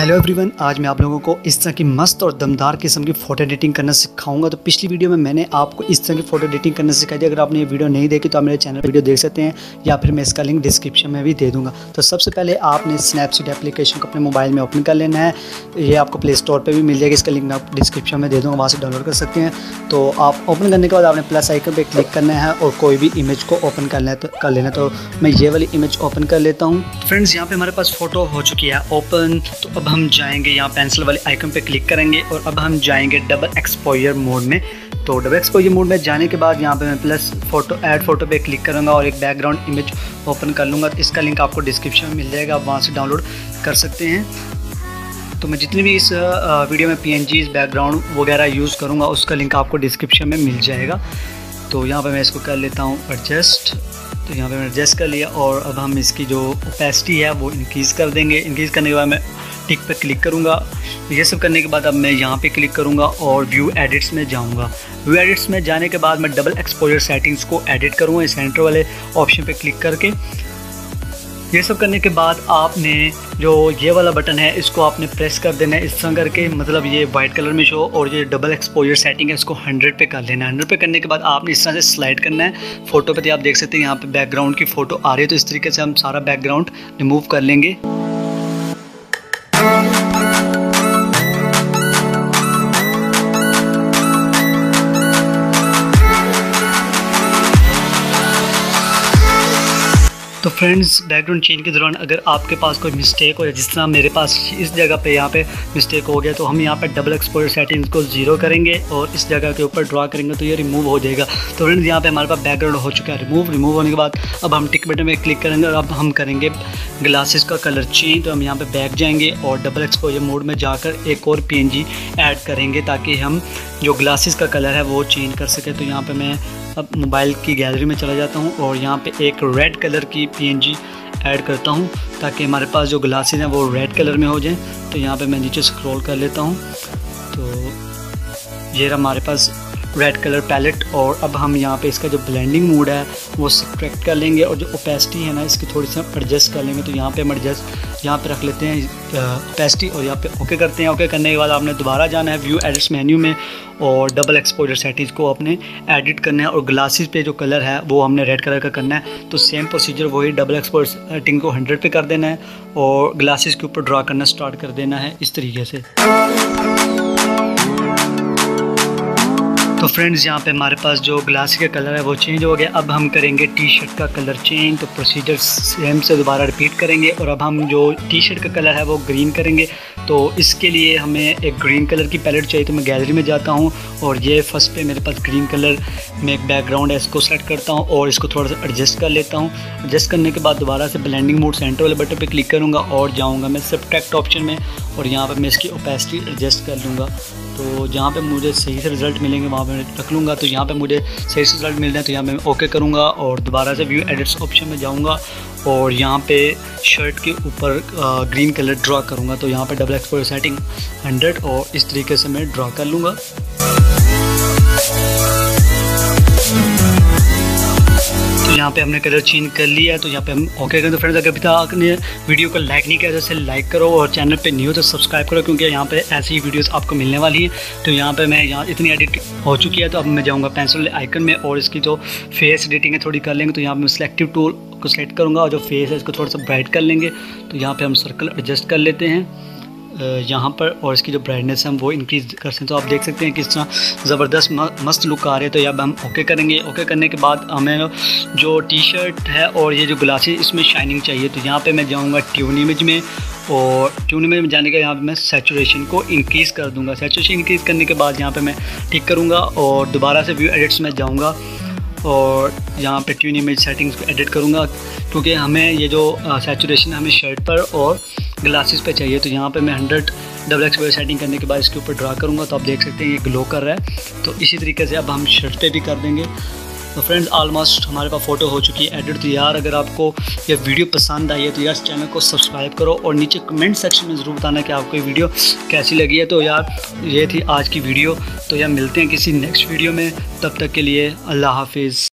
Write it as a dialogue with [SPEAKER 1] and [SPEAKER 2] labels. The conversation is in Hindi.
[SPEAKER 1] हेलो एवरीवन आज मैं आप लोगों को इस तरह की मस्त और दमदार किस्म की फ़ोटो एडिटिंग करना सिखाऊँगा। तो पिछली वीडियो में मैंने आपको इस तरह की फ़ोटो एडिटिंग करना सिखाई थी। अगर आपने ये वीडियो नहीं देखी तो आप मेरे चैनल वीडियो देख सकते हैं, या फिर मैं इसका लिंक डिस्क्रिप्शन में भी दे दूँगा। तो सबसे पहले आपने स्नैपसीड एप्लीकेशन को अपने मोबाइल में ओपन कर लेना है। ये आपको प्ले स्टोर पर भी मिल जाएगा, इसका लिंक मैं आप डिस्क्रिप्शन में दे दूँगा, वहाँ से डाउनलोड कर सकते हैं। तो आप ओपन करने के बाद आपने प्लस आइकन पर क्लिक करना है और कोई भी इमेज को ओपन कर लेना तो कर लेना तो मैं ये वाली इमेज ओपन कर लेता हूँ। फ्रेंड्स यहाँ पर हमारे पास फ़ोटो हो चुकी है ओपन तो अब हम जाएँगे यहाँ पेंसिल वाले आइकन पे क्लिक करेंगे और अब हम जाएँगे डबल एक्सपोयर मोड में। तो डबल एक्सपोयर मोड में जाने के बाद यहाँ पे मैं प्लस फ़ोटो ऐड फ़ोटो पे क्लिक करूँगा और एक बैकग्राउंड इमेज ओपन कर लूँगा। इसका लिंक आपको डिस्क्रिप्शन में मिल जाएगा, आप वहाँ से डाउनलोड कर सकते हैं। तो मैं जितनी भी इस वीडियो में पी बैकग्राउंड वगैरह यूज़ करूँगा, उसका लिंक आपको डिस्क्रिप्शन में मिल जाएगा। तो यहाँ पर मैं इसको कर लेता हूँ एडजस्ट तो यहाँ पे मैंने एडजस्ट कर लिया और अब हम इसकी जो ओपेसिटी है वो इंक्रीज़ कर देंगे। इंक्रीज़ करने के बाद मैं टिक पर क्लिक करूँगा। ये सब करने के बाद अब मैं यहाँ पे क्लिक करूँगा और व्यू एडिट्स में जाऊँगा। व्यू एडिट्स में जाने के बाद मैं डबल एक्सपोजर सेटिंग्स को एडिट करूँगा सेंटर वाले ऑप्शन पे क्लिक करके। ये सब करने के बाद आपने जो ये वाला बटन है, इसको आपने प्रेस कर देना है इस तरह करके। मतलब ये वाइट कलर में शो और ये डबल एक्सपोजर सेटिंग है, इसको 100 पे कर लेना है। 100 पे करने के बाद आपने इस तरह से स्लाइड करना है। फ़ोटो पे तो आप देख सकते हैं, यहाँ पे बैकग्राउंड की फ़ोटो आ रही है तो इस तरीके से हम सारा बैकग्राउंड रिमूव कर लेंगे। तो फ्रेंड्स बैकग्राउंड चेंज के दौरान अगर आपके पास कोई मिस्टेक हो या जिस तरह मेरे पास इस जगह पे यहाँ पे मिस्टेक हो गया तो हम यहाँ पे डबल एक्सपोजर सेटिंग्स को ज़ीरो करेंगे और इस जगह के ऊपर ड्रा करेंगे तो ये रिमूव हो जाएगा। तो फ्रेंड्स यहाँ पे हमारे पास बैकग्राउंड हो चुका है। रिमूव रिमूव होने के बाद अब हम टिक बटन में क्लिक करेंगे और अब हम करेंगे ग्लासेस का कलर चेंज तो हम यहाँ पर बैक जाएँगे और डबल एक्सपोजर मोड में जाकर एक और पी ऐड करेंगे ताकि हम जो ग्लासेस का कलर है वो चेंज कर सके तो यहाँ पे मैं अब मोबाइल की गैलरी में चला जाता हूँ और यहाँ पे एक रेड कलर की पीएनजी ऐड करता हूँ ताकि हमारे पास जो ग्लासेस हैं वो रेड कलर में हो जाएँ। तो यहाँ पे मैं नीचे स्क्रॉल कर लेता हूँ। तो ये हमारे पास रेड कलर पैलेट और अब हम यहाँ पे इसका जो ब्लेंडिंग मूड है, वो सब्ट्रैक्ट कर लेंगे और जो ओपेसिटी है ना, इसकी थोड़ी सी एडजस्ट कर लेंगे। तो यहाँ पे हम एडजस्ट यहाँ पे रख लेते हैं ओपेसिटी और यहाँ पे ओके करते हैं। ओके करने के बाद आपने दोबारा जाना है व्यू एडिट्स मेन्यू में और डबल एक्सपोजर सेटिंग्स को अपने एडिट करना है और ग्लासेस पे जो कलर है, वो हमने रेड कलर का करना है। तो सेम प्रोसीजर वही डबल एक्सपोजर सेटिंग को हंड्रेड पे कर देना है और ग्लासेस के ऊपर ड्रा करना स्टार्ट कर देना है, इस तरीके से। तो फ्रेंड्स यहाँ पे हमारे पास जो ग्लास का कलर है, वो चेंज हो गया अब हम करेंगे टी शर्ट का कलर चेंज तो प्रोसीजर सेम से दोबारा रिपीट करेंगे और अब हम जो टी शर्ट का कलर है, वो ग्रीन करेंगे। तो इसके लिए हमें एक ग्रीन कलर की पैलेट चाहिए तो मैं गैलरी में जाता हूँ और ये फ़र्स्ट पे मेरे पास ग्रीन कलर में एक बैकग्राउंड है, इसको सेट करता हूँ और इसको थोड़ा सा एडजस्ट कर लेता हूँ। एडजस्ट करने के बाद दोबारा से ब्लेंडिंग मोड सेंटर वाले बटन पर क्लिक करूँगा और जाऊँगा मैं सब्ट्रैक्ट ऑप्शन में और यहाँ पर मैं इसकी ओपेसिटी एडजस्ट कर लूँगा। तो जहाँ पे मुझे सही से रिज़ल्ट मिलेंगे, वहाँ पे रख लूँगा तो यहाँ पे मुझे सही से रिज़ल्ट मिल रहे हैं तो यहाँ पे मैं ओके करूँगा और दोबारा से व्यू एडिट्स ऑप्शन में जाऊँगा और यहाँ पे शर्ट के ऊपर ग्रीन कलर ड्रा करूँगा तो यहाँ पे डबल एक्सपोर सेटिंग 100 और इस तरीके से मैं ड्रा कर लूँगा। यहाँ पे हमने कलर चेंज कर लिया है तो यहाँ पे हम ओके करें। तो फ्रेंड्स अगर अभी तक आपने वीडियो को लाइक नहीं किया जैसे लाइक करो और चैनल पे न्यू तो सब्सक्राइब करो, क्योंकि यहाँ पे ऐसी ही वीडियोस आपको मिलने वाली हैं। तो यहाँ पे मैं यहाँ इतनी एडिट हो चुकी है तो अब मैं जाऊँगा पेंसिल आइकन में और इसकी जो फेस एडिटिंग है थोड़ी कर लेंगे। तो यहाँ पर मैं सिलेक्टिव टूल को सेलेक्ट करूँगा और जो फेस है, इसको थोड़ा सा ब्राइट कर लेंगे। तो यहाँ पर हम सर्कल एडजस्ट कर लेते हैं। यहाँ पर और इसकी जो ब्राइटनेस है, हम वो इंक्रीज़ कर सकते हैं। तो आप देख सकते हैं किस तरह ज़बरदस्त मस्त लुक आ रहे हैं। तो अब हम ओके करेंगे। ओके करने के बाद हमें जो टी शर्ट है और ये जो ग्लासेस इसमें शाइनिंग चाहिए। तो यहाँ पे मैं जाऊँगा ट्यून इमेज में और ट्यून इमेज में जाने के यहाँ पे मैं सेचुरेशन को इंक्रीज़ कर दूँगा। सेचुरेशन इंक्रीज़ करने के बाद यहाँ पर मैं ठीक करूँगा और दोबारा से व्यू एडिट्स में जाऊँगा और यहाँ पे ट्यून इमेज सेटिंग्स को एडिट करूँगा। क्योंकि हमें ये जो सेचुरेशन हमें शर्ट पर और ग्लासेस पे चाहिए तो यहाँ पे मैं हंड्रेड डबल एक्स सेटिंग करने के बाद इसके ऊपर ड्रा करूँगा तो आप देख सकते हैं ये ग्लो कर रहा है। तो इसी तरीके से अब हम शर्ट पे भी कर देंगे। तो फ्रेंड्स ऑलमोस्ट हमारे पास फ़ोटो हो चुकी है एडिट तो यार अगर आपको ये वीडियो पसंद आई है तो यार चैनल को सब्सक्राइब करो और नीचे कमेंट सेक्शन में ज़रूर बताना कि आपको ये वीडियो कैसी लगी है। तो यार, ये थी आज की वीडियो तो यार मिलते हैं किसी नेक्स्ट वीडियो में। तब तक के लिए अल्लाह हाफिज़।